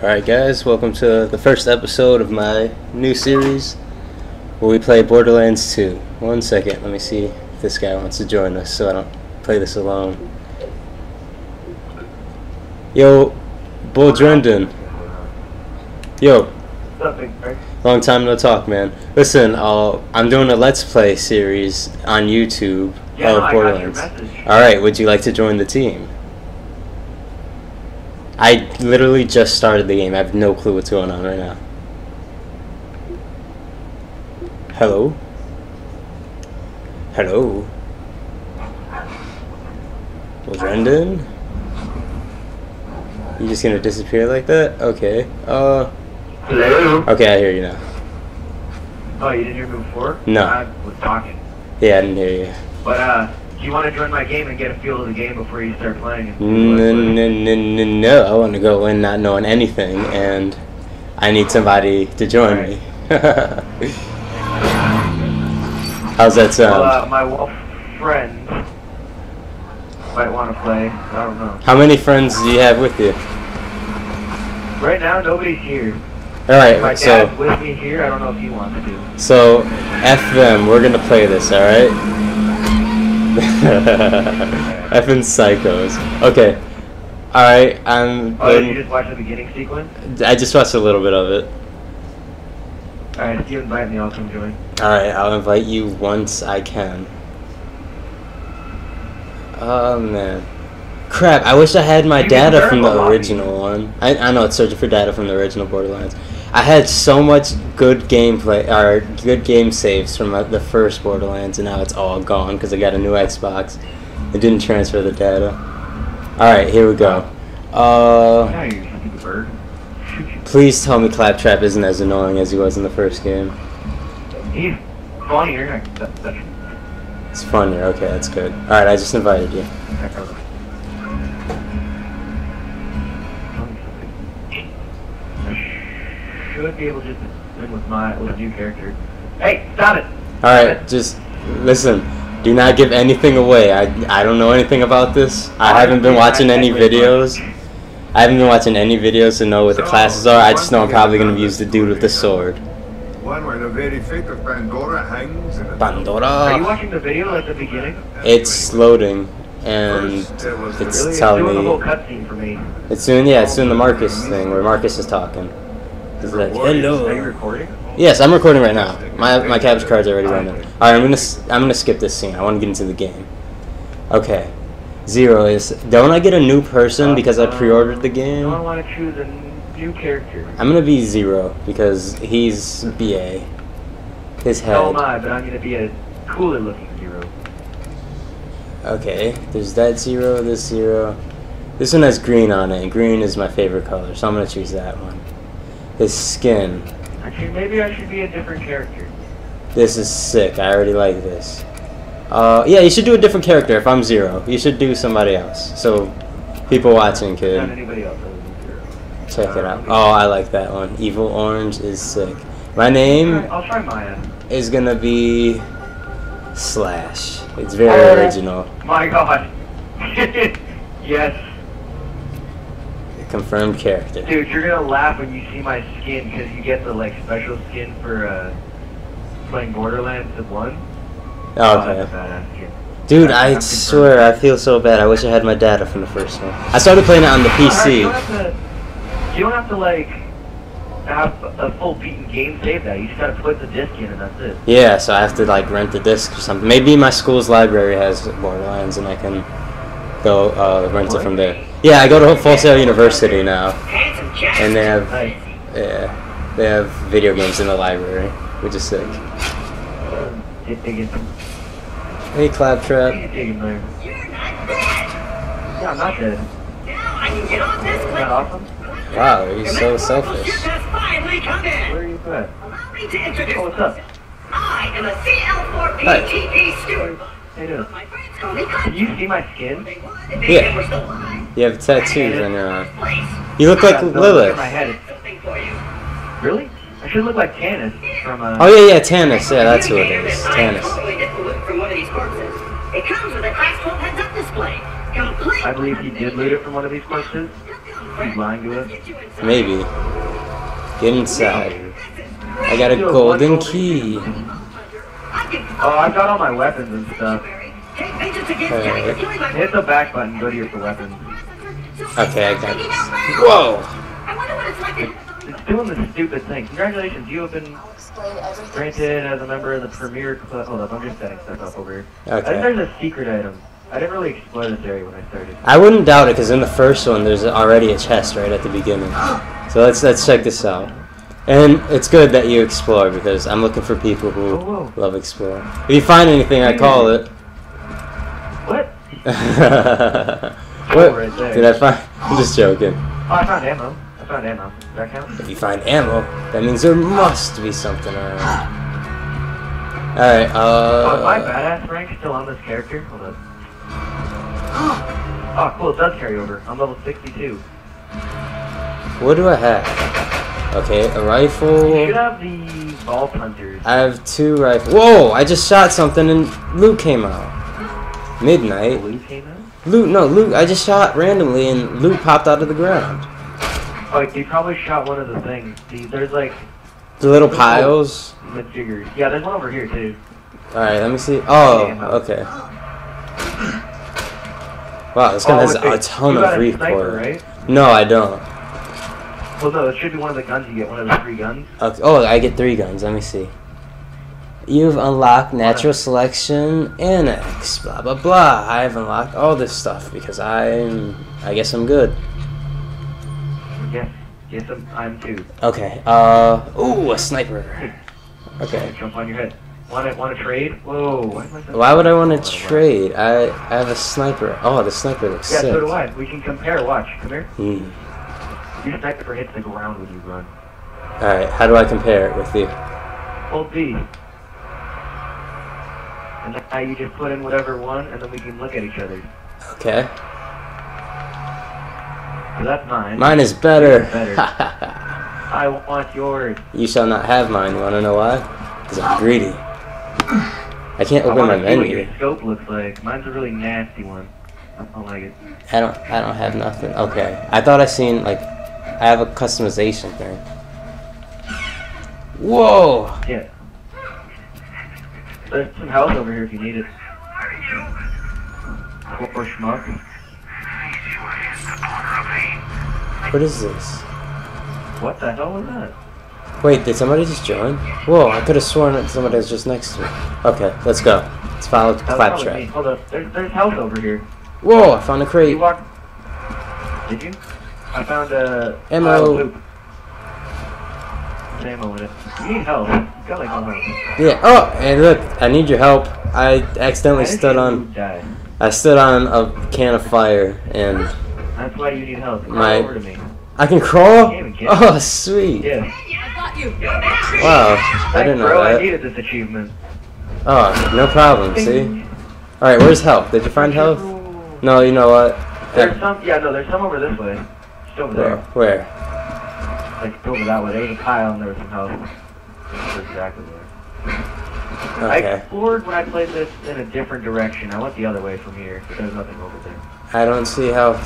Alright guys, welcome to the first episode of my new series where we play Borderlands 2. One second, let me see if this guy wants to join us so I don't play this alone. Yo, Buldrenden. Yo, What's up, big Frank? long time no talk, man. Listen, uh, I'm doing a Let's Play series on YouTube Yeah, of I Borderlands. Alright, would you like to join the team? I literally just started the game. I have no clue what's going on right now. Hello? Hello? Well, Brendan? You just gonna disappear like that? Okay. Uh, Hello? okay, I hear you now. Oh, you didn't hear me before? No. I was talking. Yeah, I didn't hear you. But, uh, do you want to join my game and get a feel of the game before you start playing? No, no, no, no, no. I want to go in not knowing anything, and I need somebody to join me. How's that sound? Well, uh, my wolf friend might want to play. I don't know. How many friends do you have with you? Right now, nobody's here. All right, My so dad's with me here. I don't know if he wants to. so f them. We're gonna play this. All right. Effing psychos. Okay. All right. I'm. Oh, did you just watch the beginning sequence? I just watched a little bit of it. Alright, if you invite me, I'll come join. All right. I'll invite you once I can. Oh man. Crap, I wish I had my You data from the original one. I, I know it's searching for data from the original Borderlands. I had so much good gameplay, or good game saves from uh, the first Borderlands, and now it's all gone because I got a new Xbox. It didn't transfer the data. Alright, here we go. Uh, Yeah, you're a stupid bird. please tell me Claptrap isn't as annoying as he was in the first game. He's funnier. It's funnier, okay, that's good. Alright, I just invited you. I should be able to just with my with a new character. Hey, stop it! Alright, just listen. Do not give anything away. I, I don't know anything about this. I haven't been watching any videos. I haven't been watching any videos to know what the classes are. I just know I'm probably going to use the dude with the sword. One where the very fate of Pandora hangs in a Are you watching the video at the beginning? It's loading, and First, there was it's telling doing the whole me. me. It's doing, yeah, it's doing the Marcus thing where Marcus is talking. He's like, Are you recording? Yes, I'm recording right now. My my capture card's already running. All right, I'm gonna I'm gonna skip this scene. I want to get into the game. Okay, zero is. Don't I get a new person because I pre-ordered the game? I want to choose a new character. I'm gonna be zero because he's BA. His So am head. I, but I'm gonna be a cooler looking zero. Okay, there's that zero. This zero. This one has green on it. and Green is my favorite color, so I'm gonna choose that one. His skin. Actually, maybe I should be a different character. This is sick. I already like this. Uh, yeah, you should do a different character if I'm zero. You should do somebody else. So, people watching Not anybody else check it out. Oh, I like that one. Evil Orange is sick. My name I'll try Maya. is gonna be Slash. It's very original. My God. yes, Confirmed character. dude, you're gonna laugh when you see my skin because you get the like special skin for uh, playing Borderlands at one. Oh, okay. skin. Dude, I'm I swear I feel so bad. I wish I had my data from the first one. I started playing it on the You don't PC. have to. You don't have to like have a full beaten game save that. You just gotta put the disc in and that's it. Yeah, so I have to like rent the disc or something. Maybe my school's library has Borderlands and I can go uh, rent it from there. Yeah, I go to Full Sail University now, and they have yeah, they have video games in the library, which is sick. Dig dig in. Hey, Claptrap. Dig in not dead. Yeah, I'm not dead. Now I can get on this Isn't quick. that? Wow, he's so selfish. Ship has finally come Where are you at? Allow me to Oh, introduce what's up? I am a CL4PTP student. How you doing? My friends call me Can Contra. you see my skin? They would if Yeah. they were still alive. You have tattoos on your arm. You look like Got those in Lilith. My head. Something for you. Really? I should look like Tannis from uh. Oh yeah, yeah, Tannis. Yeah, that's who it is. You Tannis. totally get the loot from one of these corpses. It comes with a class 12 heads-up display. I believe he did loot it from one of these corpses. He's lying to us. Maybe. Get inside. I got a golden key. Oh, I've got all my weapons and stuff. Hit the back button, go to your for weapons. Okay, I got this. Whoa! I wonder what it's like. It's doing the stupid thing. Congratulations, you have been granted as a member of the Premier Club. Hold up, I'm just setting stuff up over here. I think Okay. there's a secret item. I didn't really explore this area when I started. I wouldn't doubt it because in the first one there's already a chest right at the beginning. So let's let's check this out. And it's good that you explore because I'm looking for people who Oh, love explore. If you find anything, I call it. What? what right did I find? I'm just joking. Oh, I found ammo. I found ammo. Does that count? If you find ammo, that means there must be something around. Alright, Oh, is my uh. badass rank still on this character? Hold up. Oh, cool, it does carry over. I'm level 62. What do I have? Okay, a You should rifle. have the Vault Hunters. I have two rifles. Whoa! I just shot something and loot came out. Midnight. Blue came out? Loot, no, loot. I just shot randomly and loot popped out of the ground. Oh, you probably shot one of the things. There's like The little piles. The jiggers. Yeah, there's one over here too. Alright, let me see. Oh, okay. Wow, this gun oh, has a ton you of a sniper, recoil. right? No, I don't. Well, no, it should be one of the guns you get. One of the three guns. Okay. Oh, I get three guns. Let me see. You've unlocked natural selection, annex, blah blah blah. I've unlocked all this stuff because I'm. I guess I'm good. Yes, yes, I'm, I'm too. Okay. Uh. Ooh, a sniper. Okay. Jump on your head. Want to want to trade? Whoa. Why, am I so- Why would I want to trade? I I have a sniper. Oh, the sniper looks Yeah, sick. so do I. We can compare. Watch. Come here. Hmm. Your sniper hits the ground when you run. All right. How do I compare it with you? Hold B. And now you just put in whatever one, and then we can look at each other. Okay. So that's mine. Mine is better. Better. I want yours. you shall not have mine. You want to know why? Because I'm greedy. I can't I open my want to see what your scope looks like. Mine's a really nasty one. I don't like it. I don't I don't have nothing. Okay. I thought I seen like I have a customization thing. Whoa! Yeah. There's some health over here if you need it. Or, or schmuck. What is this? What the hell was that? Wait, did somebody just join? Whoa, I could have sworn that somebody was just next to me. Okay, let's go. Let's follow the was probably. Claptrap. Hold up. There's, there's health over here. Whoa, I found a You crate. walk. Did you? I found a. Ammo. pile of poop. There's ammo in it. You need help. Got like. Yeah. Oh, and look, I need your help. I accidentally did stood on Die? I stood on a can of fire and That's why you need help. Come My- over to me. I can crawl? Can't even get Oh, sweet. Yeah. Wow, I didn't know bro. I needed this achievement. Oh, no problem, see? Alright, where's help? Did you find health? No, you know what? There's some. Yeah, no. There's some over this way. Over Where? there. Where? Like over that way. There was a pile and there was some. That's exactly where. I Okay. explored when I played this in a different direction. I went the other way from here. But there's nothing over there. I don't see health.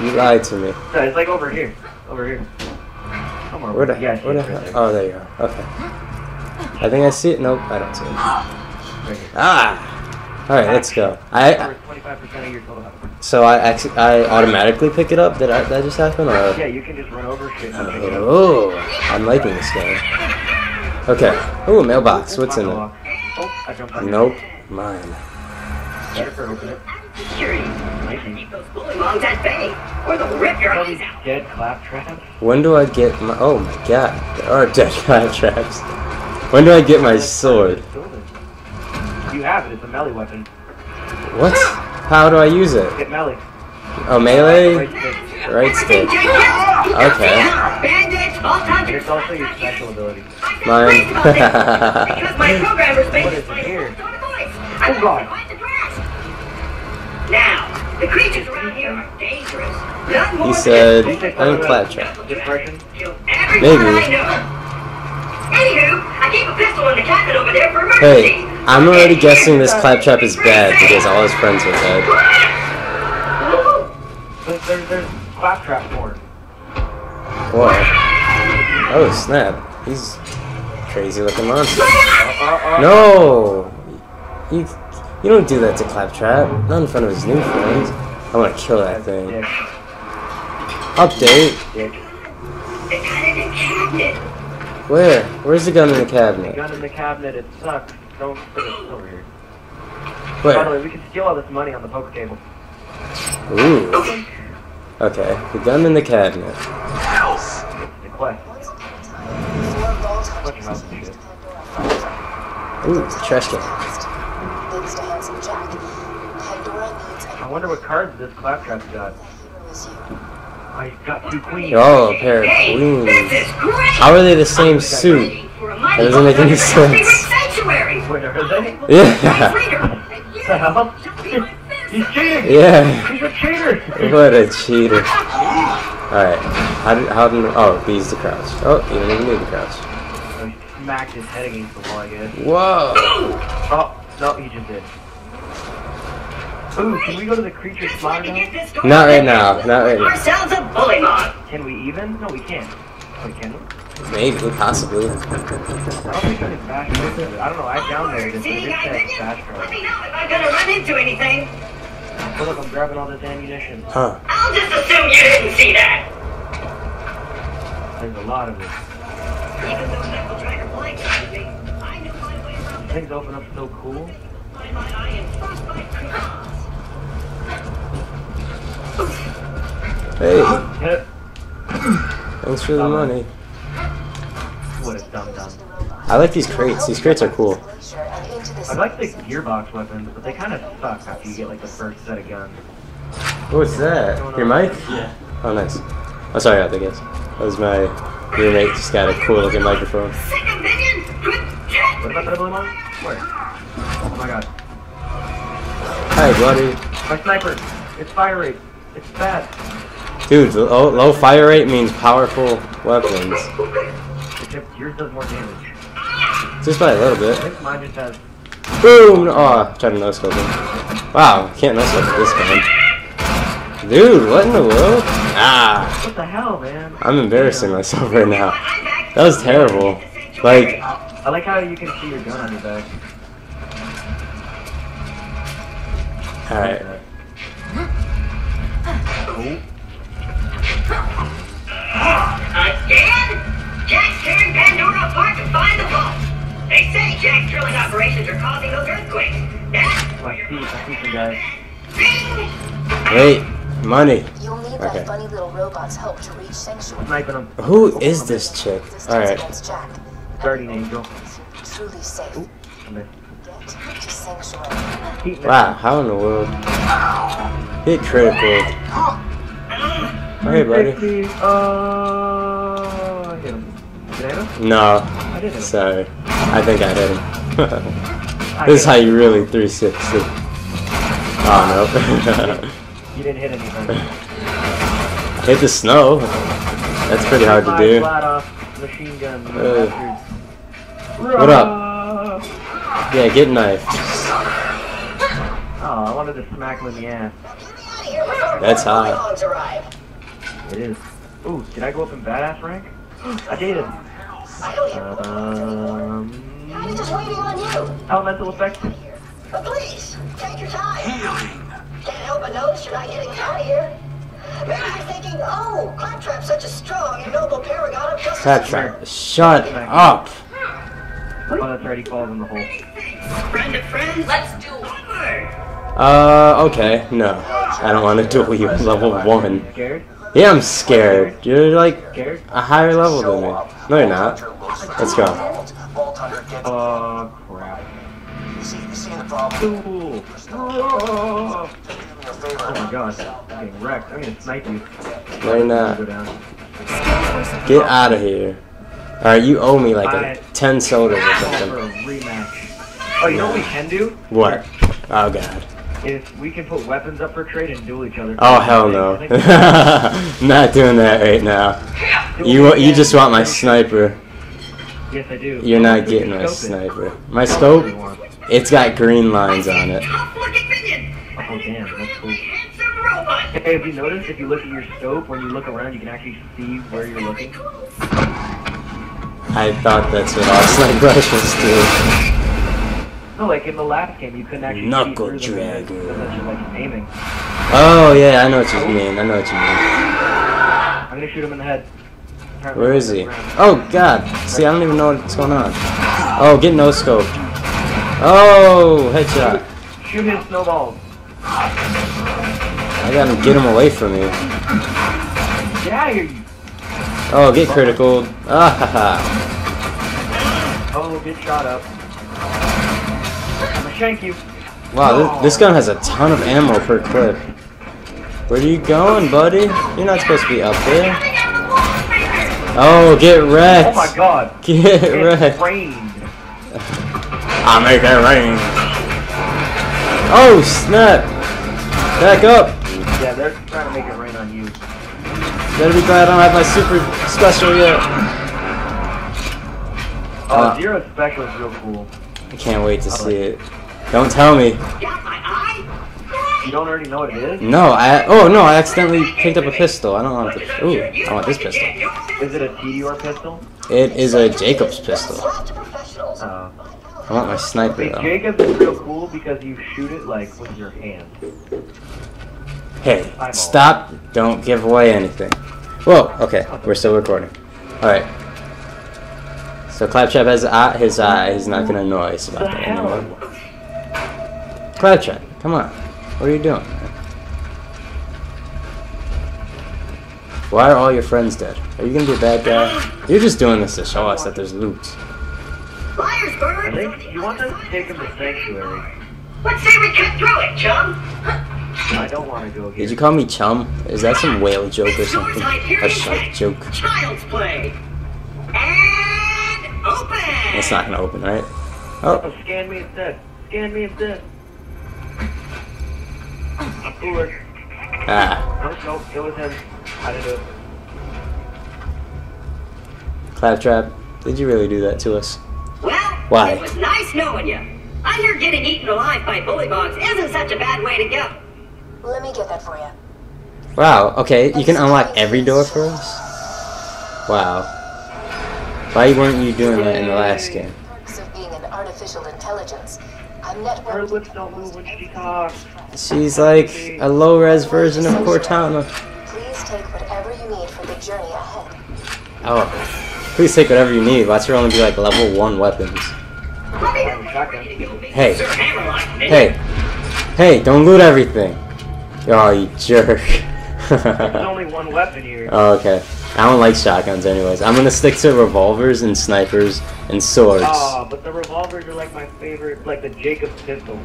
You lied to me. No, it's like over here. Over here. Somewhere. Where the, yeah, where the right hell? Oh, there you are. Okay. I think I see it. Nope, I don't see it. Right. Ah! Alright, let's go. I Twenty-five percent of your total. So I acc- I automatically pick it up? Did I, that just happen? Or? Yeah, you can just run over shit and pick it up. Oh, I'm liking this game. Okay. Ooh, mailbox. What's in it? Oh, I jumped on Nope. Mine. Jennifer, open it. Security. Maybe. Keep those bullymongs at bay, or they'll rip your All eyes these out. dead claptraps. When do I get my? Oh my god! There are dead crab traps. When do I get my sword? You have it. It's a melee weapon. What? How do I use it? Hit melee. Oh, melee. Right stick. Right stick. Okay. And it's also your special ability. Mine. because my programmer's made What this is place here? tone. I Oh, God. the dress. Now, the creatures around here are dangerous. He said, Did I'm one of claptrap. Depression. kill everyone Maybe. I know. Anywho, I keep a pistol on the captain over there for emergency. Hey, I'm already guessing this claptrap is bad because all his friends are dead. There's, there's, there's claptrap porn. Whoa. Oh snap. He's crazy looking monster. Uh, uh, uh. No! You, you don't do that to Claptrap. Not in front of his new friends. I'm gonna kill that thing. Dick, Update. Where? Where's the gun in the The cabinet? gun in the cabinet, it sucks. Don't put it over here. By the way, we can steal all this money on the poker table. Ooh. Okay. The gun in the cabinet. It's the quest. Once upon a time, four vault Bunch of hunters house used shit. Pandora files. Ooh, trash can. Thanks to Handsome Jack, Pandora needs a I wonder what cards this claptrap's got. Hero you. Oh, he's got two queens. Oh, a pair of queens. this. How are they the same suit? Waiting for a mighty That doesn't make any sense. sanctuary. Wait, are they? Yeah. What? He's cheating! Yeah. He's a cheater! What a cheater. Alright. How did, how did, oh, B's the crouch. Oh, you don't even need the crouch. So he smacked his head against the wall, I guess. Whoa. Oh, no, he just did. Ooh, can we go to the creature Just slaughter now? this door Not right now, not right now. Ourselves a bully mob. Can we even? No, we can't. Wait, can we? Maybe, possibly. I don't think I can bash it. I don't know, I downloaded it, but See, it guys, says minion? bash Let me know if I'm gonna run into anything. Hold up, I'm grabbing all this ammunition. Huh. I'll just assume you didn't see that. There's a lot of it. Even though Knuckle Dragger blindsided me, I knew my way around Things open up so cool. Hey, thanks for the money. What a dumb dumb. I like these crates. These crates are cool. I like the gearbox weapons, but they kind of suck after you get like the first set of guns. What's that? Your mic? Yeah. Oh, nice. Oh, sorry about that, guys. That was my roommate. Just got a cool looking microphone. What about the other one? Where? Oh my god. Hi, buddy. My sniper! It's rate! It's fast! Dude, low, low fire rate means powerful weapons. Except yours does more damage. Just by a little I bit. think mine just has. Boom! Oh, tried to no scope him. Wow, can't no scope this gun. Dude, what in the world? Ah, What the hell, man? I'm embarrassing myself right now. That was terrible. Like, I like how you can see your gun on your back. alright. Oh, Again? Jack's tearing Pandora apart to find the vault. They say Jack's drilling operations are causing those earthquakes. That's I see, I see some guys. Wait, money. You'll need Okay. that funny little robot's help to reach Sanctuary. Who is this chick? Alright. against Jack. Guardian angel. Truly safe. I missed. Get to Sanctuary. Keep missing. Wow, how in the world? Hit critical. Oh, hey, buddy. 50. Oh, I hit him. Did I hit him? No, I did hit him. sorry. I think I hit him. I this is hit how him. you really 360. Oh, no. You didn't hit anything. Hit the snow. That's pretty hard to do. Flat off machine gun. you Uh, what up? Yeah, get knifed. Oh, I wanted to smack him in the ass. That's hot. Dogs arrive. It is. Ooh, did I go up in badass rank? I did. I Um, I'm just waiting on you. elemental effect. But please, take your time. Healing. Can't help but notice you're not getting out of here. Maybe you're thinking, oh, Claptrap's such a strong and noble paragon of justice. Patrick, shut up. Oh, that's right. He falls in the hole. Friend of friends, let's do onward. Uh, okay, no. I don't want to duel you level 1. Yeah, I'm scared. You're like a higher level than me. No, you're not. Let's go. Oh crap. Ooh. Oh. my gosh, I'm getting wrecked. I'm gonna snipe you. No, you're not. Get out of here. Alright, you owe me like a 10 sodas or something. rematch. Oh, you know what we can do? What? Oh god. Is we can put weapons up for trade and duel each other. Oh hell no. not doing that right now. You you just want my sniper. Yes, I do. You're not getting my sniper. My What do you scope, it's got green lines on it. Oh damn, that's cool. Hey, have you noticed if you look at your scope, when you look around, you can actually see where you're looking? I thought that's what all sniper rifles do. No, like in the last game, you couldn't actually Knuckle see through them dragger. that's just like aiming. Oh yeah, I know what you mean. I know what you mean. I'm gonna shoot him in the head. Apparently Where is he? on the ground. Oh god. See, I don't even know what's going on. Oh, get no scope. Oh, headshot. Shoot his snowballs. I gotta get him away from me. Get out of here, you. Oh, get critical. Ah ha ha. Oh, get shot up. I'm shank you. Wow, this, this gun has a ton of ammo per clip. Where are you going, buddy? You're not supposed to be up there. Oh, get wrecked. Oh my god. Get It wrecked. rained. I make it rain. Oh, snap. Back up. Yeah, they're trying to make it rain on you. Better be glad I don't have my super special yet. Uh, Uh, Zero Special is real cool. I can't wait to see it. Don't tell me. You don't already know what it is? No, I. Oh no, I accidentally picked up a pistol. I don't want this. Ooh, I want this pistol. Is it a Tediore pistol? It is a Jacobs pistol. Slap to professionals. Uh, I want my sniper see, though. Jacobs is real cool because you shoot it like with your hand. Hey, stop! Don't give away anything. Whoa. Okay, we're still recording. All right. So Claptrap has eye, his eye. He's not gonna annoy us The about that anymore. Claptrap, come on. What are you doing? Why are all your friends dead? Are you gonna be a bad guy? You're just doing this to show us that there's loot. Liars, I think you want us to take him to Sanctuary. Let's say we cut through it, chum! I don't want to go here. Did you call me chum? Is that some whale joke or something? A shark joke? Child's play! And open! It's not gonna open, right? Oh, Oh, scan me instead. Scan me instead. Cooler. ah. Nope, nope, it was him. I didn't do it. Claptrap, did you really do that to us? Well, Why? it was nice knowing you. I hear getting eaten alive by bullymongs isn't such a bad way to go. Let me get that for you. Wow, okay, you can unlock every door for us? Wow. Why weren't you doing that in the last game? Perks of being an artificial intelligence. I'm Her lips don't move when she talks. She's like a low-res version of Cortana. Please take whatever you need for the journey ahead. Oh. Please take whatever you need. Watch her only be like level 1 weapons. I have a shotgun. Hey. Hey. Hey, don't loot everything. Oh, you jerk. There's only one weapon here. oh, okay. I don't like shotguns anyways. I'm gonna stick to revolvers and snipers and swords. Oh, but the revolvers are like my favorite, like the Jacobs pistol.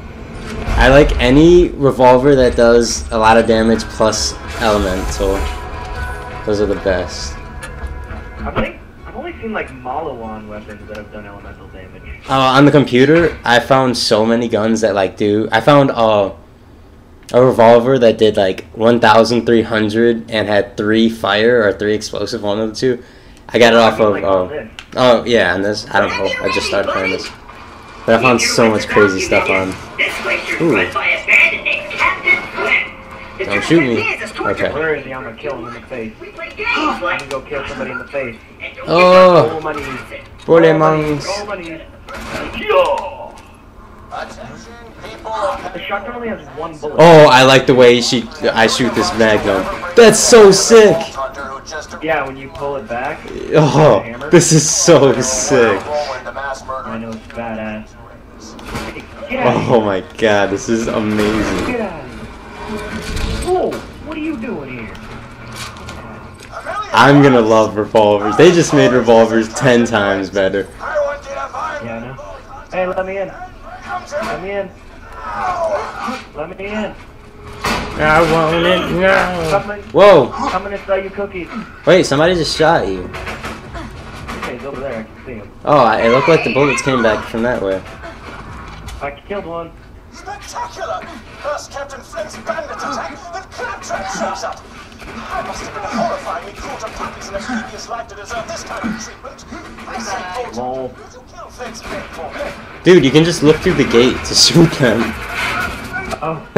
I like any revolver that does a lot of damage plus elemental. Those are the best. I think I've only seen like Maliwan weapons that have done elemental damage. Uh, on the computer, I found so many guns that like do. I found uh, a revolver that did like 1,300 and had three fire or three explosive, one of the two. I got it off of like, um, on oh, yeah, and this I don't know. I just started playing this, but I found so much crazy stuff on. This glacier Ooh. run by a bandit named Captain Flint. The Don't truth shoot is, me. he is a torture Okay. Where is he? I'm gonna kill him in the face. We play games I'm gonna go kill somebody in the face. Oh, Roll my knees. Bully Roll my The shotgun only has one bullet. Oh, I like the way she I shoot this magnum. That's so sick. Yeah, when you pull it back. Oh, this is so sick. I know it's badass. Hey, Get out of Oh my god, this is amazing. Get out of here. Whoa, what are you doing here? I'm gonna love revolvers. They just made revolvers ten times better. Yeah, I know. Hey, let me in. Let me in. Let me in. I want it now. Coming. Whoa! gonna sell you cookies. Wait, somebody just shot you. Okay, he's over there. I can see him. Oh, I- it looked like the bullets came back from that way. I killed one. Spectacular! First Captain Flint's bandit attack, then Claptrap shows up. I must have been horrifyingly caught up puppies in a previous life to deserve this kind of treatment. I say, Bolton, Lol. you kill Flint's for me? Dude, you can just look through the gate to shoot them. Oh.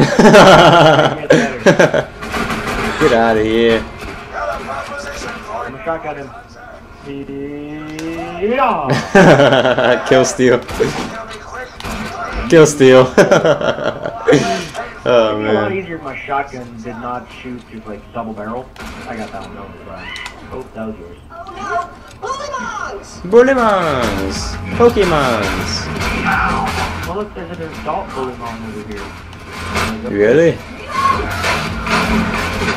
Get out of here. Caliper position for I'm a shotgun him. Kill steal. He'll be quick. Kill steal. oh It'd be a lot easier if my shotgun did not shoot just like double barrel. I got that one over but Oh, that was yours. Oh! Bullimons. Pokemons. Well, look, there's an adult Bullymon over here. Really? There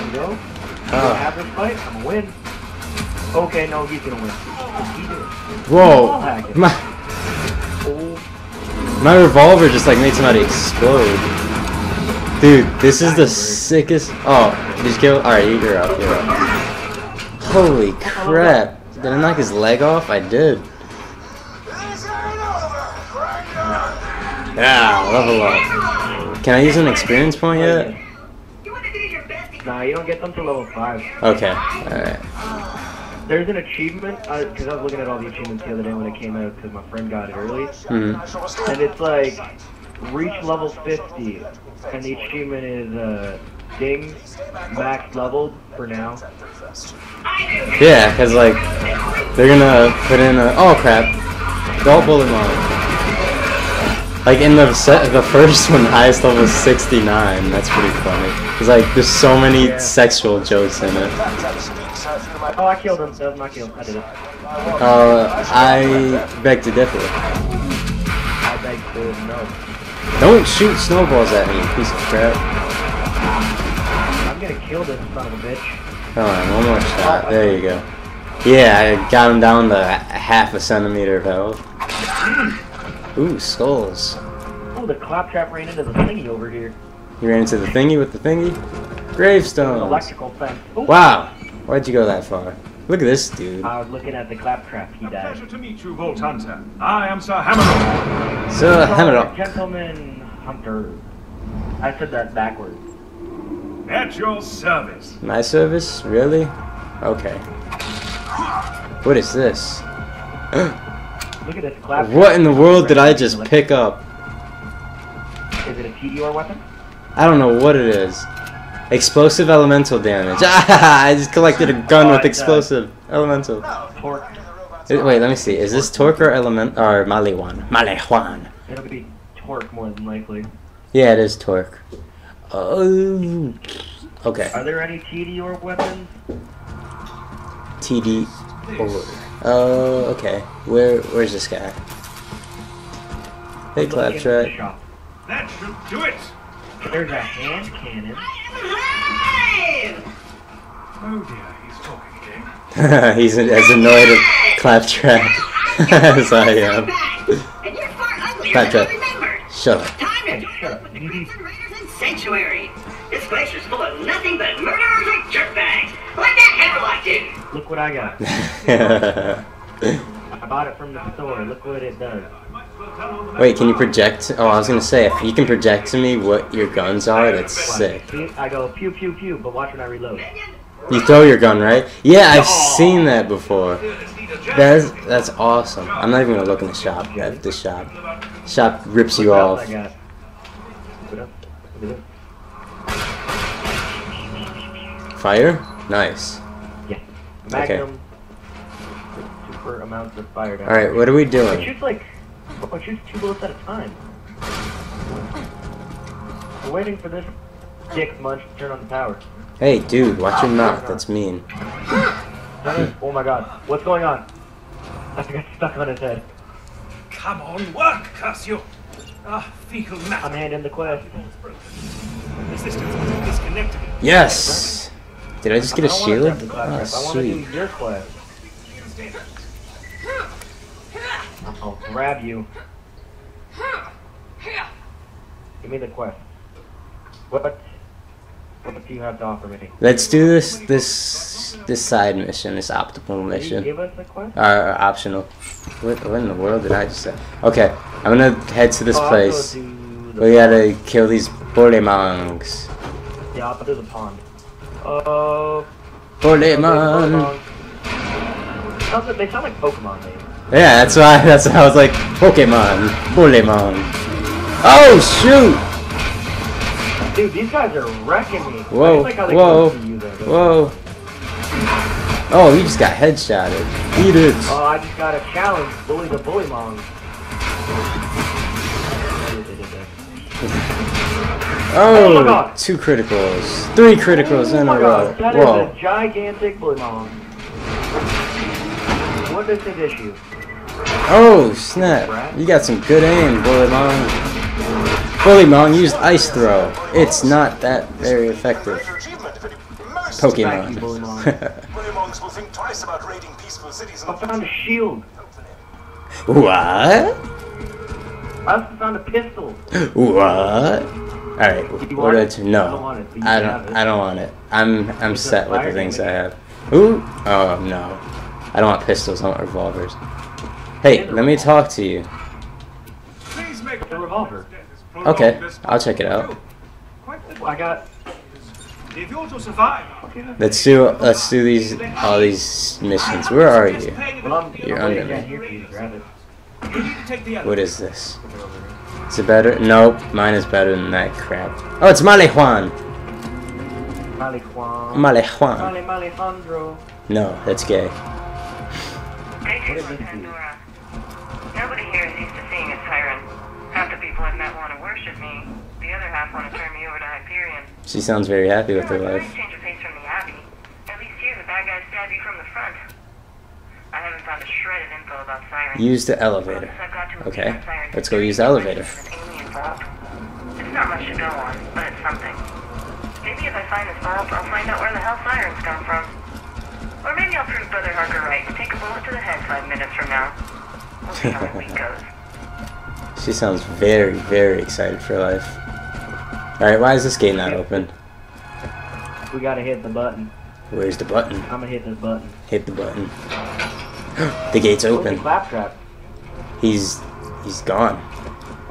you go. Oh. Have this fight, I'm gonna win. Okay, no, he's gonna win. What's he doing? Whoa. My Oh, my revolver just like made somebody explode. Dude, this is the sickest. Oh, did you kill? Alright, you're up. You're up. Holy crap! Did I knock his leg off? I did. This ain't over. Bring on. Yeah, level up. Can I use an experience point yet? You want to do your best Nah, you don't get them to level 5. Okay. Alright. There's an achievement, because I was looking at all the achievements the other day when it came out, because my friend got it early. Mhm. I shall restore And it's like, reach level 50, and the achievement is, uh, ding, max leveled for now. Yeah, cause like they're gonna put in a oh crap, adult bullet mode. Like in the set, the first one, highest level is 69. That's pretty funny. Cause like there's so many Yeah. sexual jokes in it. That speaks through my Oh, I killed him. That was my kill. I did it. Uh, I beg to differ. I beg to no. Don't shoot snowballs at me, piece of crap. I'm gonna kill this son of a bitch. Come on, one more shot. There you go. Yeah, I got him down to half a centimeter of health. Ooh, skulls. Oh, the claptrap ran into the thingy over here. You ran into the thingy with the thingy? Gravestone. Electrical fence. Oh, Wow. Why'd you go that far? Look at this dude. I was looking at the claptrap. He died. Pleasure to meet you, Vault Hunter. I am Sir Hammer. Sir hammer Gentleman Hunter. I said that backwards. At your service. My service? Really? Okay. What is this? Look at this claptrap. what in the world did I just pick up? Is it a Tediore weapon? I don't know what it is. Explosive elemental damage. Ah, I just collected a gun Oh, with it's, uh, explosive elemental. Torque. Eh, Wait, let me see. Is this torque or element or maliwan? Maliwan. It'll be torque more than likely. Yeah, it is torque. Oh. Okay. Are there any Tediore weapons? TD. Over. Oh, okay. Where? Where's this guy? Hey, Look in the Claptrap. shop. That should do it. There's a hand cannon. Oh dear, he's talking again. He's as annoyed at Claptrap as I am. And you're far uglier Claptrap. than I remembered. Shut up. Time to join shut up up. with the Crimson Raiders and Sanctuary. This place is full of nothing but murderers and jerkbags. Like that Hammerlock dude. Look what I got. I bought it from the store. Look what it does. Wait, can you project? Oh, I was gonna say if you can project to me what your guns are, that's sick. I go pew pew pew, but watch when I reload. You throw your gun, right? Yeah, I've seen that before. That's that's awesome. I'm not even gonna look in the shop at this shop. Shop rips you off. I got? Look it up. Look it up. Fire? Nice. Yeah. Okay. Magnum. Super amounts of fire. All right, what are we doing? Shoots like, oh, it shoots two bullets at a time. We're waiting for this dick munch to turn on the power. Hey, dude, watch your mouth. That's mean. Oh my god, what's going on? I got stuck on his head. Come on, work, curse you. Ah, fecal I'm matter. handing the quest. The systems are disconnected. Yes. Did I just get a I shield? grab the clap Oh, trap. I want to sweet. do your quest. I'll grab you. Give me the quest. What? What do you have to offer me? Let's do this this this side mission, this optimal mission. give us a quest? Or, or optional. What, what in the world did I just say? Okay, I'm gonna head to this Oh, place. We gotta kill these bullymongs. Yeah, I'll do the pond. Uh, like- They sound like Pokemon names. Yeah, that's why that's why I was like Pokemon. Bulimon. Oh shoot! Dude, these guys are wrecking me. Whoa, like whoa, there. Whoa. Oh, he just got headshotted. Eat it. Oh, I just got a challenge. Bully the bullymong. Oh, oh my Oh, God. two criticals. Three criticals oh in a oh row. God, that is Whoa. a gigantic bullymong. What is his issue? Oh, snap. You got some good aim, Bullymong. Bully Mong used Ice Throw. It's not that very effective. Greater achievement if it most Thank you, Bully Pokemon. Mong. Will think twice about raiding peaceful cities I and found a shield. what? I also found a pistol. What? Alright, You what want did I do? I No. don't want it, I don't. I don't want it. I'm I'm set with the things I have. Ooh. Oh no. I don't want pistols, I want revolvers. Hey, let me talk to you. Please make a revolver. Okay, I'll check it out. I got. If you're to survive, Let's do let's do these all these missions. Where are you? You're under me. down here for you to grab it. you need to take the other. What is this? Is it better? Nope, mine is better than that crap. Oh, it's. Mali Juan. Malejuan. Mali Malejandro. No, that's gay. Want to turn me over to Hyperion. She sounds very happy with her Well, it's a life. change from the Abbey. At least here, the bad guys stab you from the front. I haven't found a shred of info about sirens. Use the elevator. I've got to Okay, let's go use the elevator. An alien vault. It's not much to go on, but it's something. Maybe if I find this vault, I'll find out where the hell sirens come from. Or maybe I'll prove Brother Harker right and take a bullet to the head five minutes from now. We'll see how the week goes. She sounds very, very excited for life. Alright, why is this gate not open? We gotta hit the button. Where's the button? I'm gonna hit this button. Hit the button. the gate's Where's the open. claptrap? He's he's gone.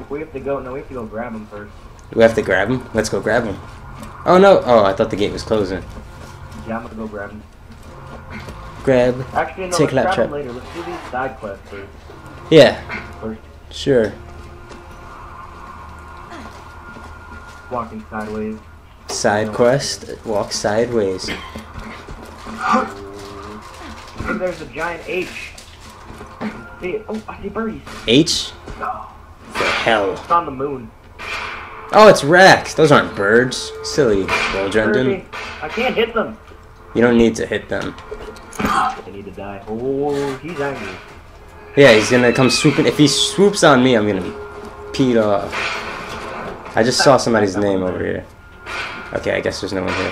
We have to go. No, we have to go grab him first. Do we have to grab him? Let's go grab him. Oh no! Oh, I thought the gate was closing. Yeah, I'm gonna go grab him. Grab. Actually, no, Take let's grab him later. Let's do these side quests first. Yeah, First, sure. Walking sideways. Side quest. Walk sideways. There's a giant H. I see. Oh, I see birdies. H. The hell. It's on the moon. Oh, it's Rex. Those aren't birds. Silly. Birdie. I can't hit them. You don't need to hit them. They need to die. Oh, he's angry. Yeah, he's gonna come swooping. If he swoops on me, I'm gonna be peed off. I just saw somebody's name over here. Okay, I guess there's no one here.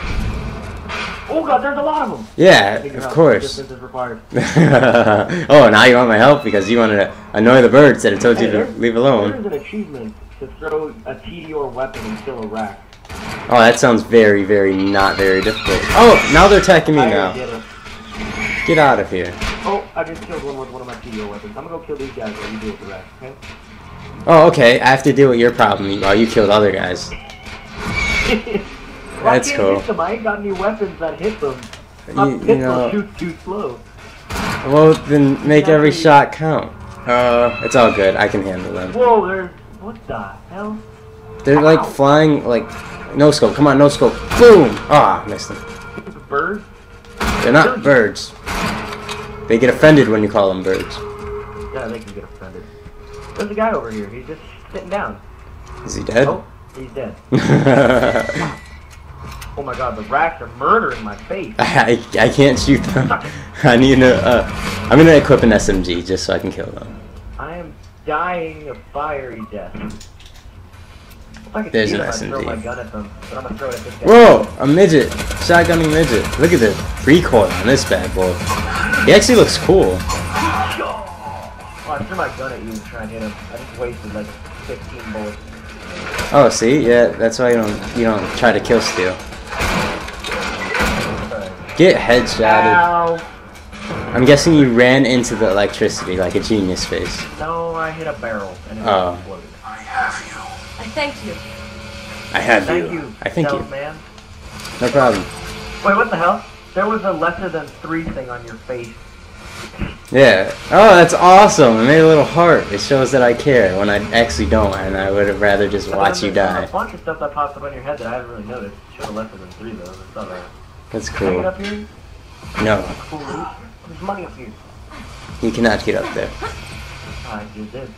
Oh god, there's a lot of them. Yeah, of uh, course. Is required. oh, now you want my help because you wanted to annoy the birds that I told you to leave alone. There's an achievement to throw a Tediore weapon and kill a rat. Oh, that sounds very, very not very difficult. Oh, now they're attacking me I now. Get out of here. Oh, I just killed one with one of my Tediore weapons. I'm gonna go kill these guys while you deal with the rat. Okay? Oh, okay. I have to deal with your problem while you killed other guys. That's cool. I ain't got any weapons that hit them. You, My you pistol know, shoots too slow. well, then make every shot count. Uh, it's all good. I can handle them. Whoa, there's what the hell? They're like flying, like no scope. Come on, no scope. Boom! Ah, missed them. Bird? They're not birds. They get offended when you call them birds. Yeah, they can get offended. There's a guy over here. He's just sitting down. Is he dead? Oh, he's dead. Oh my god, the rats are murdering my face. I, I can't shoot them. I need to. Uh, I'm gonna equip an SMG just so I can kill them. I am dying of fiery death. I could There's an them, I'd throw SMG. my gun at them, but I'm gonna throw it at this guy. Whoa! A midget! Shotgunning midget. Look at the recoil on this bad boy. He actually looks cool. Oh, I threw my gun at you and try and hit him. I just wasted like 15 bullets. Oh, see? Yeah, that's why you don't you don't try to kill Steal. Get headshotted. Ow! I'm guessing you ran into the electricity like a genius face. No, I hit a barrel and it Oh. exploded. I thank you. I have Thank you. you, I thank you. man. No problem. Wait, what the hell? There was a lesser than three thing on your face. Yeah. Oh, that's awesome. I made a little heart. It shows that I care when I actually don't, and I would have rather just watch you die. A bunch of stuff that pops up on your head that I haven't really noticed. Should have left it in three though. I saw that. That's Can I get cool. up here? No, Cool. There's money up here. you cannot get up there. I did.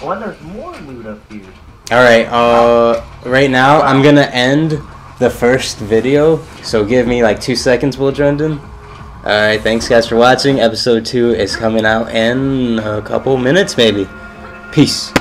Oh, and there's more loot up here. Alright, uh, right now I'm gonna end the first video, so give me like two seconds, Will Drendan. Alright, thanks guys for watching. Episode 2 is coming out in a couple minutes, maybe. Peace.